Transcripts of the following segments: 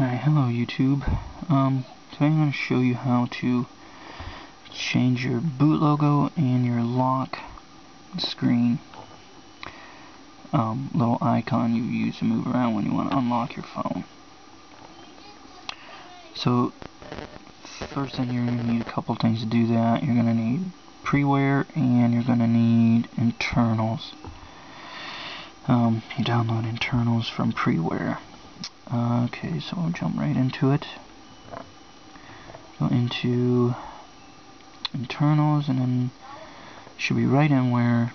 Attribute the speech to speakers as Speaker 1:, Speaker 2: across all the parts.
Speaker 1: Alright, hello YouTube. Um, today I'm going to show you how to change your boot logo and your lock screen um, little icon you use to move around when you want to unlock your phone. So, first thing you're going to need a couple things to do that. You're going to need preware and you're going to need Internalz. Um, you download Internalz from Preware. Okay, so we'll jump right into it. Go into Internalz and then should be right in where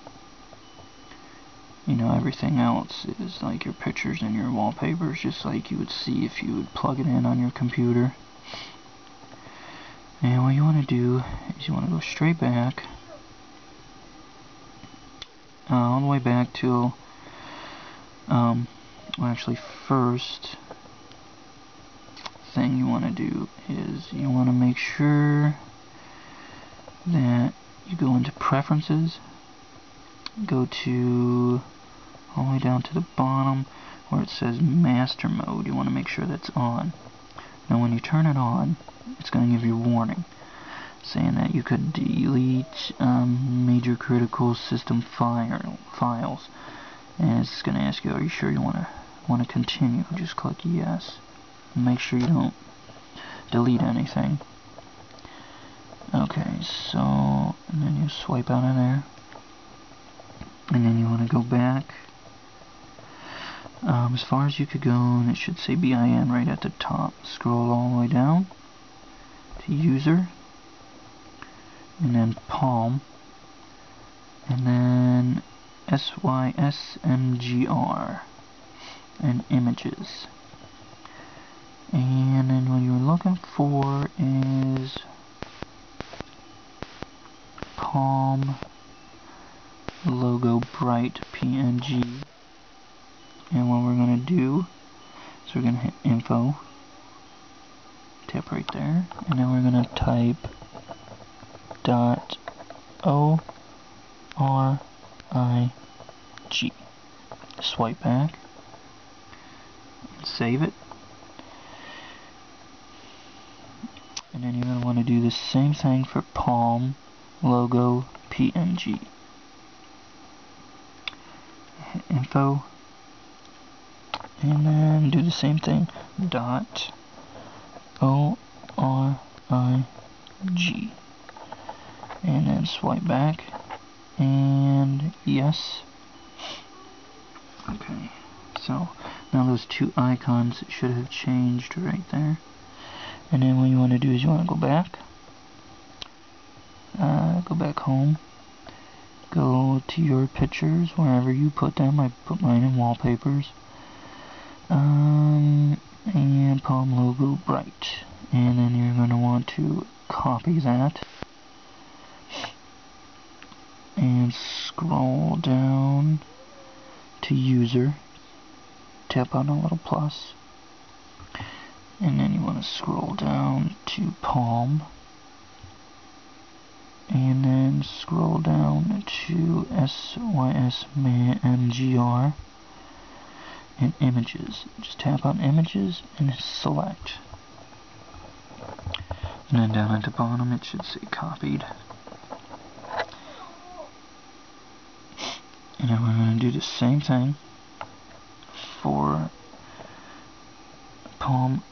Speaker 1: you know everything else is like your pictures and your wallpapers just like you would see if you would plug it in on your computer and what you want to do is you want to go straight back uh, all the way back till um, well actually first thing you want to do is you want to make sure that you go into preferences go to all the way down to the bottom where it says master mode. You want to make sure that's on. Now when you turn it on it's going to give you a warning saying that you could delete um, major critical system file, files. And it's going to ask you are you sure you want to want to continue just click yes make sure you don't delete anything. Okay, so, and then you swipe out of there. And then you want to go back um, as far as you could go, and it should say BIN right at the top. Scroll all the way down to user, and then Palm, and then SYSMGR, and images. And then what you're looking for is Palm logo bright PNG. And what we're going to do is we're going to hit info, tap right there, and then we're going to type dot O R I G. Swipe back, save it. and then you're going to want to do the same thing for Palm logo PNG info. And then do the same thing dot O R I G. And then swipe back. And yes. Okay so now those two icons should have changed right there. And then what you want to do is you want to go back uh, go back home. Go to your pictures wherever you put them. I put mine in wallpapers. Um, and palm logo bright. And then you're going to want to copy that. And scroll down to user tap on a little plus. And then you want to scroll down to Palm. And then scroll down to SYSMGR and images. Just tap on images and select. And then down at the bottom it should say copied. And then we're going to do the same thing for Palm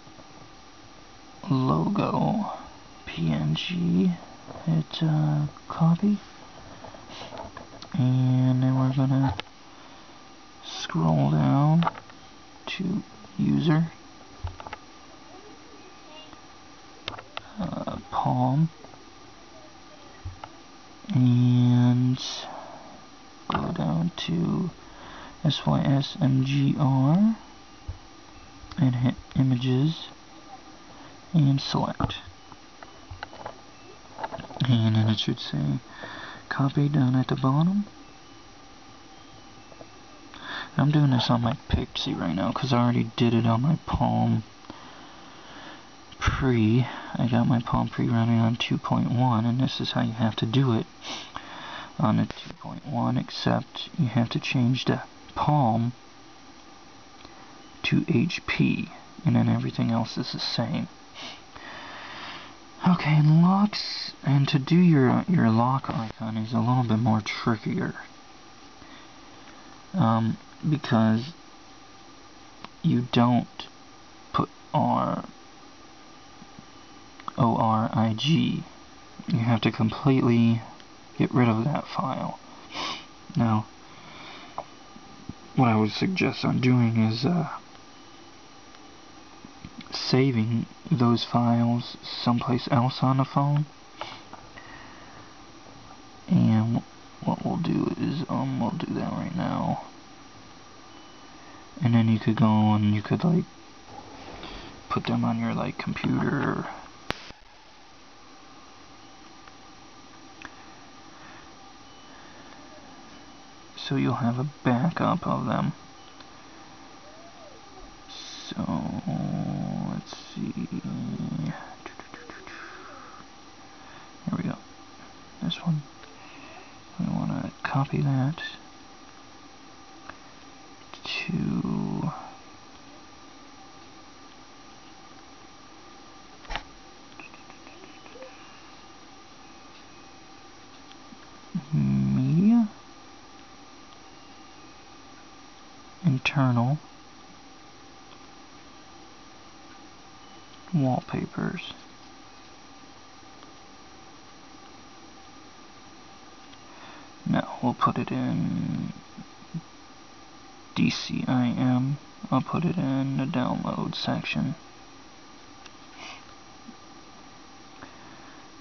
Speaker 1: logo PNG hit uh, copy. And then we're gonna scroll down to user. Uh, palm. And go down to SYSMGR and hit images and select. And then it should say copy down at the bottom. I'm doing this on my Pixi right now because I already did it on my Palm Pre. I got my Palm Pre running on 2.1 and this is how you have to do it on the 2.1 except you have to change the Palm to HP and then everything else is the same. Okay, and locks, and to do your your lock icon is a little bit more trickier. Um, because you don't put R O R I G. You have to completely get rid of that file. Now, what I would suggest on doing is uh, saving those files someplace else on the phone. And what we'll do is, um, we'll do that right now. And then you could go and you could like put them on your like computer so you'll have a backup of them. So let's see. Here we go. This one. We want to copy that to media internal wallpapers. Now we'll put it in DCIM. I'll put it in the download section.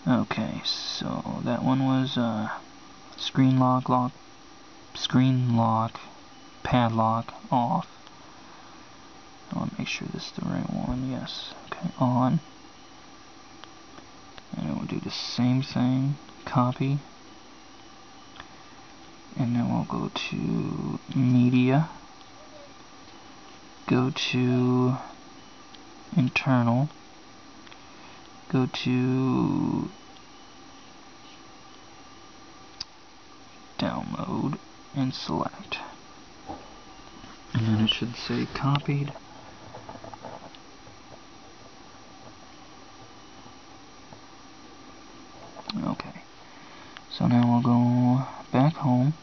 Speaker 1: Okay, so that one was uh, screen lock, lock, screen lock, padlock off. I want to make sure this is the right one. Yes. Okay, on. And we'll do the same thing. Copy. And then we'll go to media. Go to internal. Go to download and select. And it should say copied. Okay. So now we'll go back home.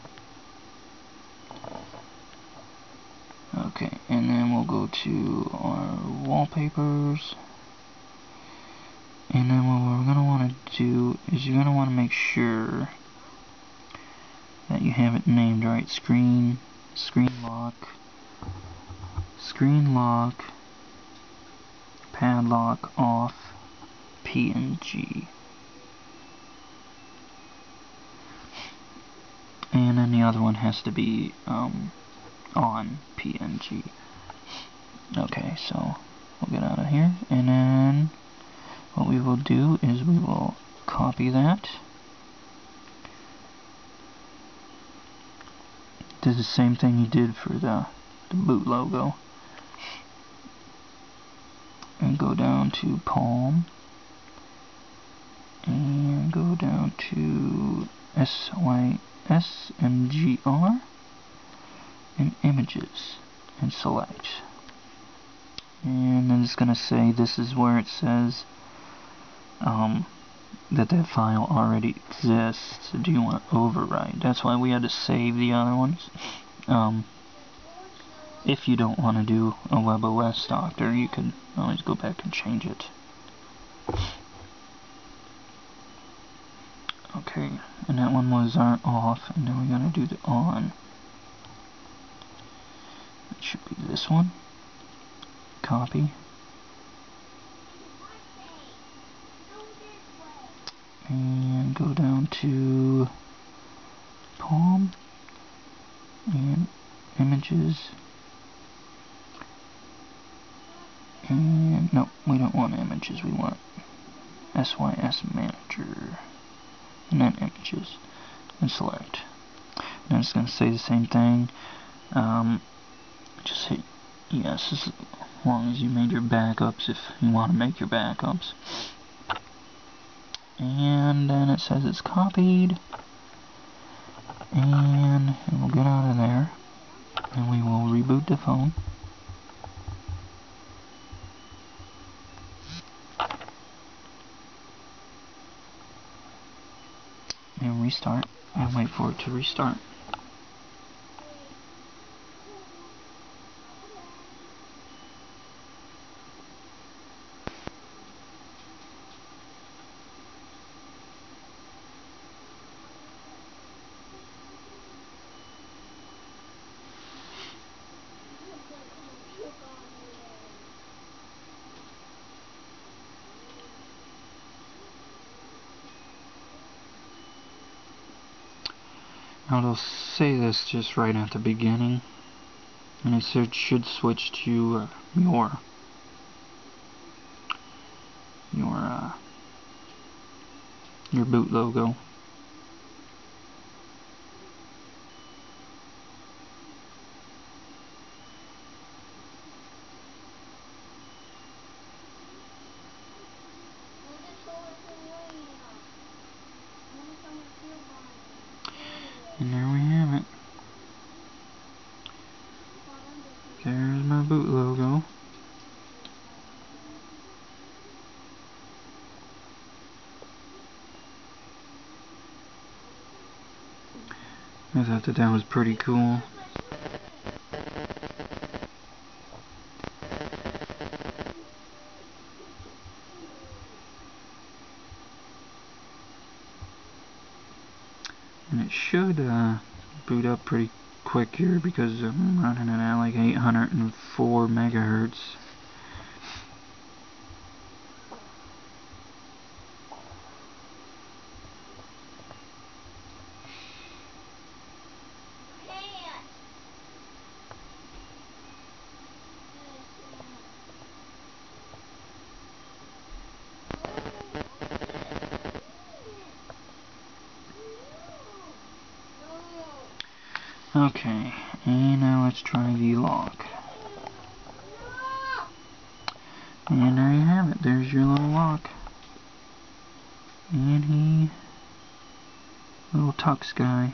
Speaker 1: Okay, and then we'll go to our wallpapers. And then what we're going to want to do is you're going to want to make sure that you have it named right. Screen, screen lock, screen lock, padlock off, PNG. And then the other one has to be um, on PNG. Okay, so we'll get out of here. And then what we will do is we will copy that. Do the same thing you did for the, the boot logo. And go down to Palm. And go down to SYSMGR and images and select. And then it's going to say this is where it says um, that that file already exists. Do you want to overwrite? That's why we had to save the other ones. Um, if you don't want to do a WebOS doctor, you can always go back and change it. Okay, and that one was our off, and then we're going to do the on. It should be this one. Copy. and go down to Palm and images and no we don't want images we want SYS manager. And then images. And select. And it's going to say the same thing. Um, just hit yes as long as you made your backups if you want to make your backups. And then it says it's copied. And we'll get out of there. And we will reboot the phone and restart and wait for it to restart. Now it'll say this just right at the beginning and it should, should switch to uh, your your uh, your boot logo And there we have it. There's my boot logo. I thought that that was pretty cool. and it should uh, boot up pretty quick here because I'm running it at like 804 megahertz Okay, and now let's try the lock. And there you have it, there's your little lock. And he, little tux guy.